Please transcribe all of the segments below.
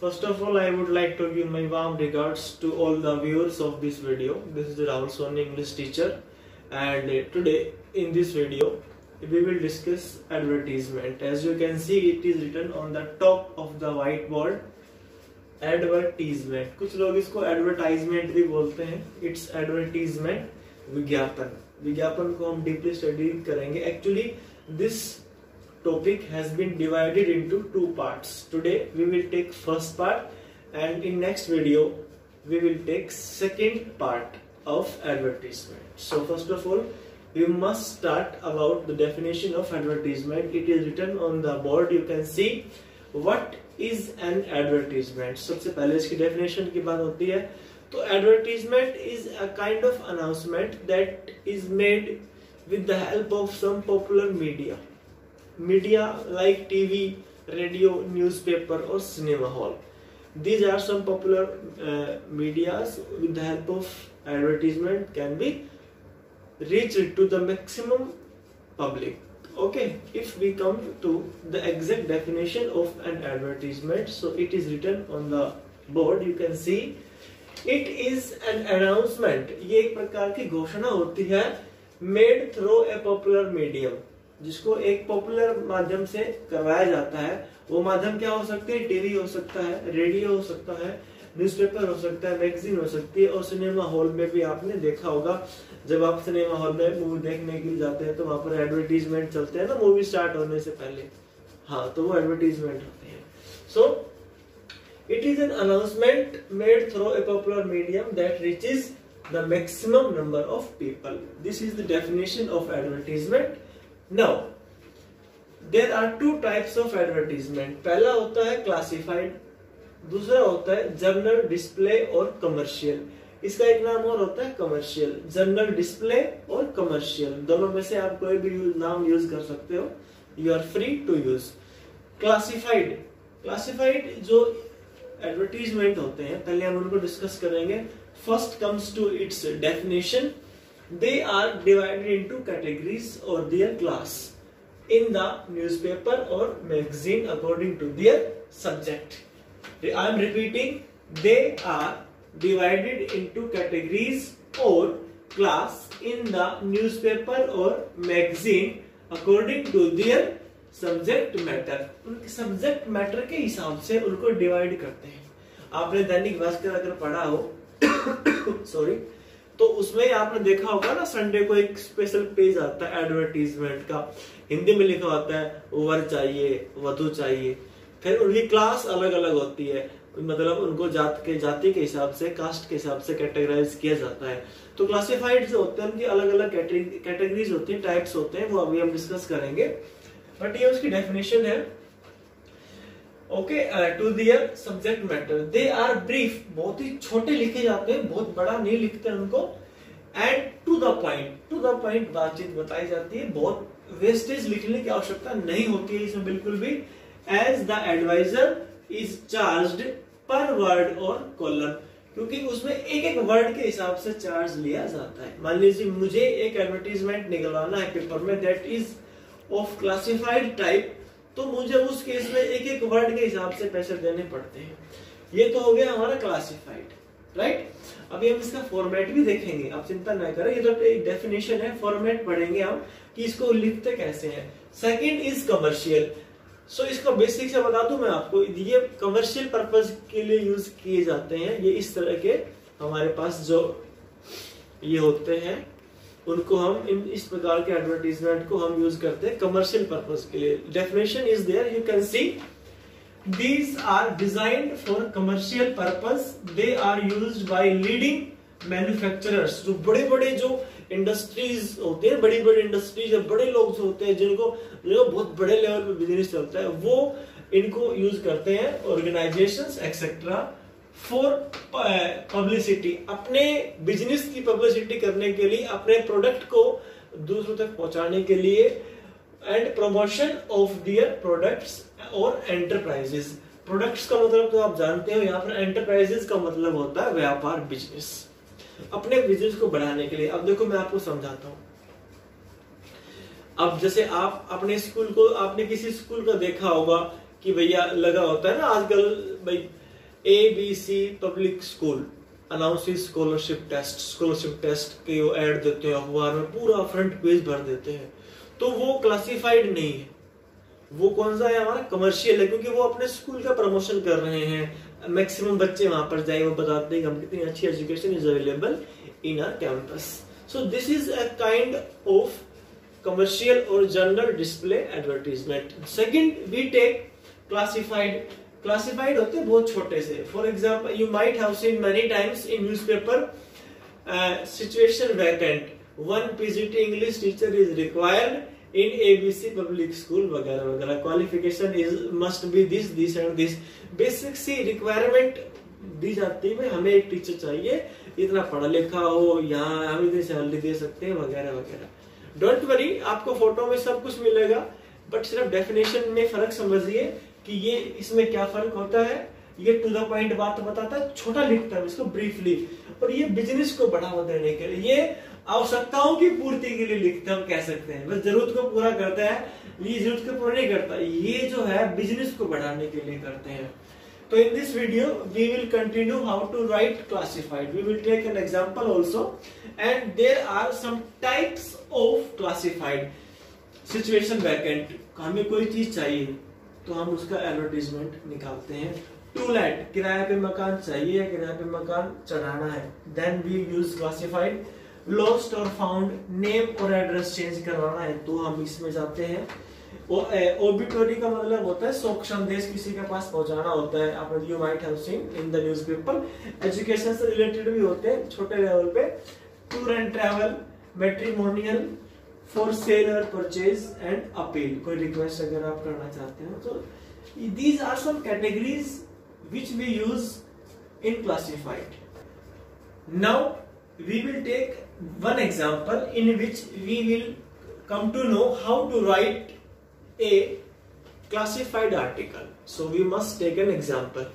First of all, I would like to give my warm regards to all the viewers of this video. This is Rahul Soni, English teacher, and uh, today in this video we will discuss advertisement. As you can see, it is written on the top of the whiteboard. Advertisement कुछ लोग इसको advertisement भी बोलते हैं it's advertisement विज्ञापन विज्ञापन को हम डीपली स्टडी करेंगे actually this topic has been divided into two parts. Today we will take first part and in next video we will take second part of advertisement. So first of all we must start about the definition of advertisement. It is written on the board you can see what is an advertisement. सबसे पहले इसकी definition की बात होती है तो advertisement is a kind of announcement that is made with the help of some popular media media like TV, radio newspaper और cinema hall. These are some popular medias with the help of advertisement can be reach to the maximum public okay if we come to the exact definition of an advertisement so it is written on the board you can see it is an announcement ये एक प्रकार की घोषणा होती है made through a popular medium जिसको एक popular माध्यम से करवाया जाता है, वो माध्यम क्या हो सकते हैं? टीवी हो सकता है रेडियो हो सकता है न्यूज़पेपर हो सकता है मैगजीन हो सकती है, और सिनेमा हॉल में भी आपने देखा होगा। जब आप सिनेमा हॉल में मूवी देखने के लिए जाते हैं तो वहाँ पर एडवर्टीजमेंट चलते हैं ना मूवी स्टार्ट होने से पहले। हाँ तो वो एडवर्टीजमेंट होते हैं। So it is an announcement made through a popular medium that reaches the maximum number of people this is the definition of advertisement now there are two types of advertisement पहला होता है classified दूसरा होता है general display और commercial इसका एक नाम और होता है कमर्शियल जर्नल डिस्प्ले और कमर्शियल दोनों में से आप कोई भी नाम यूज़ कर सकते हो. You are free to use classified classified जो एडवर्टीजमेंट होते हैं, पहले हम उनको डिस्कस करेंगे. First comes to its definition they are divided into categories or their class in the newspaper or magazine according to their subject. I am repeating, they are divided into categories or class in the newspaper or magazine according to their subject matter उनके subject matter के हिसाब से उनको divide करते हैं आपने दैनिक भास्कर अगर पढ़ा हो सॉरी तो उसमें आपने देखा होगा ना संडे को एक स्पेशल पेज आता है एडवर्टीजमेंट का। हिंदी में लिखा होता है, वर चाहिए, वधु चाहिए। फिर उनकी क्लास अलग अलग होती है। मतलब उनको जात के, जाति के हिसाब से कास्ट के हिसाब से कैटेगराइज किया जाता है। तो क्लासिफाइड जो होते हैं, उनकी अलग अलग कैटेगरीज होती है टाइप्स होते हैं, वो अभी हम डिस्कस करेंगे। बट ये उसकी डेफिनेशन है okay to their subject matter they are brief बहुत ही छोटे लिखे जाते हैं, बहुत बड़ा नहीं लिखते उनको। And to the point to the point बातचीत बताई जाती है, बहुत वेस्टेज लिखने की आवश्यकता नहीं होती है इसमें बिल्कुल भी। As the adviser is charge per word और कॉलम क्योंकि उसमें एक एक वर्ड के हिसाब से चार्ज लिया जाता है। मान लीजिए, मुझे एक एडवर्टीजमेंट निकलवाना है पेपर में that is of classified type तो मुझे उस केस में एक एक वर्ड के हिसाब से पैसे देने पड़ते हैं। ये तो हो गया हमारा क्लासिफाइड राइट अभी हम इसका फॉर्मेट भी देखेंगे। आप चिंता ना करें, ये तो एक डेफिनेशन है फॉर्मेट पढ़ेंगे हम कि इसको लिखते कैसे हैं। सेकंड इज़ कमर्शियल सो इसका बेसिक से बता दूँ मैं आपको, ये कमर्शियल पर्पज के लिए यूज़ किए जाते हैं। ये इस तरह के हमारे पास जो ये होते हैं उनको हम इन, इस प्रकार के एडवर्टीजमेंट को हम यूज़ करते हैं कमर्शियल पर्पज के लिए। Definition is there you can see these are designed for commercial purpose they are use by leading manufacturers जो बड़े बड़े जो इंडस्ट्रीज़ होते हैं बड़ी बड़ी इंडस्ट्रीज़ या बड़े लोग जो होते हैं, जिनको जो बहुत बड़े लेवल पे बिज़नेस चलता है, वो इनको यूज़ करते हैं ऑर्गेनाइजेशंस एक्सेट्रा फॉर पब्लिसिटी अपने बिज़नेस की पब्लिसिटी करने के लिए, अपने प्रोडक्ट को दूसरों तक पहुँचाने के लिए and promotion of their products और एंटरप्राइजेस प्रोडक्ट्स का मतलब तो आप जानते हो, यहाँ पर एंटरप्राइजेस का मतलब होता है व्यापार बिज़नेस अपने बिज़नेस को बढ़ाने के लिए। अब देखो, मैं आपको समझाता हूँ। अब जैसे आप अपने स्कूल को, आपने किसी स्कूल का देखा होगा कि भैया लगा होता है ना आजकल, भाई A B C public school announce scholarship test scholarship test के वो ऐड देते हैं, अखबार में पूरा फ्रंट पेज भर देते हैं। तो वो क्लासिफाइड नहीं है। वो कौन सा है? हमारा कमर्शियल है, क्योंकि वो अपने स्कूल का प्रमोशन कर रहे हैं। मैक्सिमम बच्चे वहाँ पर जाए, वो बताते हैं हम कितनी अच्छी education is available in our campus so this is a kind of commercial और general display advertisement second we take classified classified होते हैं बहुत छोटे से। For example you might have times in newspaper situation vacant one PGT English teacher is required in ABC public school वगैरह वगैरह। Qualification is must be this this and this basic see requirement दी जाती है हमें एक teacher चाहिए, इतना पढ़ा लिखा हो, यहाँ हम इतनी सैलरी दे सकते हैं, वगैरह वगैरह। डोंट वरी आपको फ़ोटो में सब कुछ मिलेगा बट सिर्फ़ डेफिनेशन में फ़र्क समझिए कि ये इसमें क्या फ़र्क होता है? ये टू द पॉइंट बात बताता है, छोटा लिखता है इसको ब्रीफली और ये बिज़नेस को बढ़ावा देने के लिए, ये आवश्यकताओं की पूर्ति के लिए लिखते हम कह सकते हैं। बस ज़रूरत को पूरा करता है, ये ज़रूरत को पूरा नहीं करता, ये जो है बिज़नेस को बढ़ाने के लिए करते हैं। तो in this video we will continue how to write classified we will take an example also and there are some types of classified situation vacant हमें कोई चीज़ चाहिए तो हम उसका एडवर्टीजमेंट निकालते हैं। टू लेट किराए पे मकान चाहिए किराए पे मकान चढ़ाना है। Then we use classified lost और फाउंड नेम और एड्रेस चेंज करवाना है। तो हम इसमें जाते हैं। ओबिटोरी का मतलब होता है शोक संदेश किसी के पास पहुंचाना होता है। आप you might have seen in the newspaper education से रिलेटेड भी होते हैं, छोटे लेवल पे। Tour and travel matrimonial for sale और परचेज एंड अपील कोई रिक्वेस्ट अगर आप करना चाहते हो तो these are some categories which we use in classified now we will take one example in which we will come to know how to write a classified article. So, we must take an example.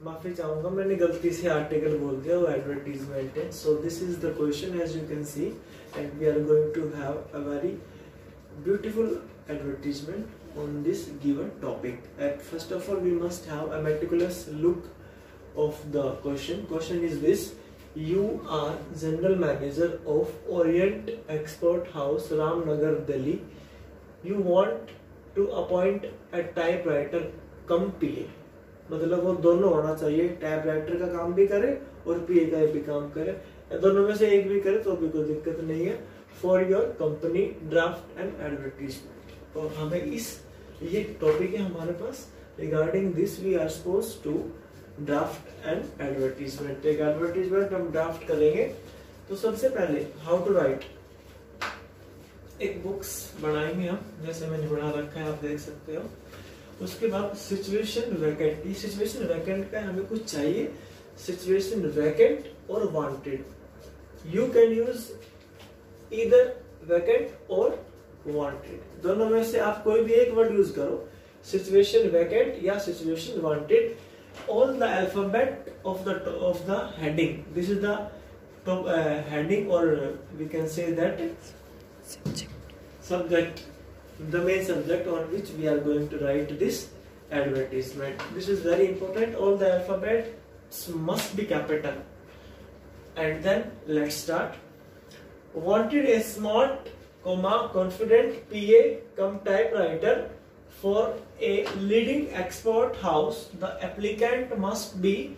माफ़ी चाहूँगा, मैंने गलती से article बोल दिया, वो advertisement है। So this is the question as you can see and we are going to have a very beautiful advertisement on this given topic at first of all we must have a meticulous look of the question question is this you are general manager of Orient export house Ramnagar Delhi you want to appoint a typewriter cum पिले मतलब वो दोनों होना चाहिए। Tab writer का काम भी करे और पीए का भी काम करे। दोनों में से एक भी करे तो भी कोई दिक्कत नहीं है। For your company draft and advertisement और हमें इस, ये टॉपिक है हमारे पास regarding this we are suppose to draft and advertisement एक एडवर्टीजमेंट हम ड्राफ्ट करेंगे। तो सबसे पहले हाउ टू राइट एक बुक्स बनाएँगे हम, जैसे मैंने बना रखा है, आप देख सकते हो। उसके बाद सिचुएशन वैकेंट ये सिचुएशन वैकेंट का हमें कुछ चाहिए। सिचुएशन वैकेंट और वांटेड यू कैन यूज़ इधर वैकेंट और वांटेड दोनों में से आप कोई भी एक वर्ड यूज़ करो। सिचुएशन वैकेंट या situation wanted all the alphabet of the of the heading this is the heading और we can say that subject the main subject on which we are going to write this advertisement. This is very important. All the alphabets must be capital. And then let's start. Wanted a smart, comma, confident PA come typewriter for a leading export house. The applicant must be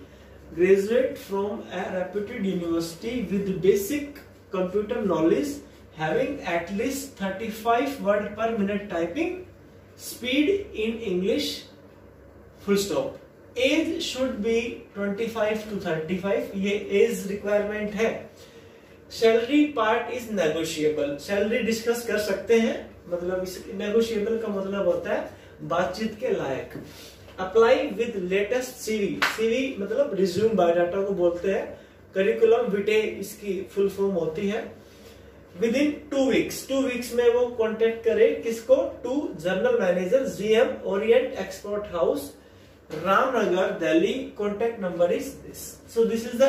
graduate from a reputed university with basic computer knowledge having at least 35 word per minute typing, speed in English, full stop. Age should be 25 to 35 ये age requirement है। Salary part is negotiable salary discuss कर सकते हैं मतलब इस negotiable का मतलब होता है बातचीत के लायक। Apply with latest CV CV मतलब रिज्यूम बायोडाटा को बोलते हैं। करिकुलम विटे इसकी फुल फॉर्म होती है। Within two weeks two weeks में वो कॉन्टेक्ट करे किसको? To general manager GM Orient export house Ramnagar Delhi contact number is this so this is the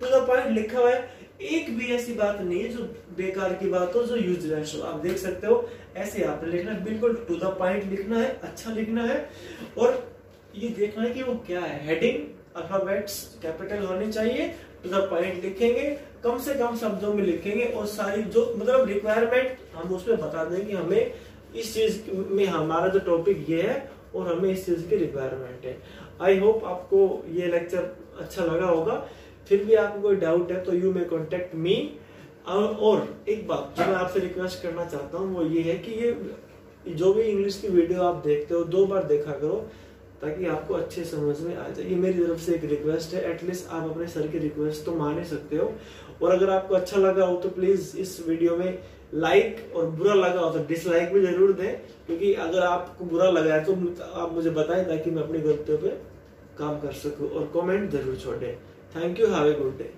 to the point लिखा हुआ है, एक भी ऐसी बात नहीं है जो बेकार की बात हो, जो यूजलेस हो आप देख सकते हो, ऐसे आप लिखना है, बिल्कुल टू द पॉइंट लिखना है अच्छा लिखना है। और ये देखना है कि वो क्या है। हेडिंग अल्फाबेट्स कैपिटल होने चाहिए। द पॉइंट लिखेंगे, कम से कम शब्दों में लिखेंगे और सारी जो मतलब रिक्वायरमेंट हम उसमें बता दें कि हमें इस चीज़ में हमारा जो टॉपिक ये है और हमें इस चीज़ की रिक्वायरमेंट है। आई होप आपको ये लेक्चर अच्छा लगा होगा। फिर भी आपको कोई डाउट है तो यू मे कॉन्टेक्ट मी और एक बात जो मैं आपसे रिक्वेस्ट करना चाहता हूँ वो ये है कि ये, जो भी इंग्लिश की वीडियो आप देखते हो, दो बार देखा करो। ताकि आपको अच्छे समझ में आ जाए। ये मेरी तरफ़ से एक रिक्वेस्ट है एटलीस्ट आप अपने सर की रिक्वेस्ट तो माने सकते हो। और अगर आपको अच्छा लगा हो तो प्लीज़ इस वीडियो में लाइक और बुरा लगा हो तो डिसलाइक भी ज़रूर दें, क्योंकि अगर आपको बुरा लगा है तो आप मुझे बताएँ ताकि मैं अपनी गलतियों पर काम कर सकूँ। और कमेंट ज़रूर छोड़ें। Thank you have a good day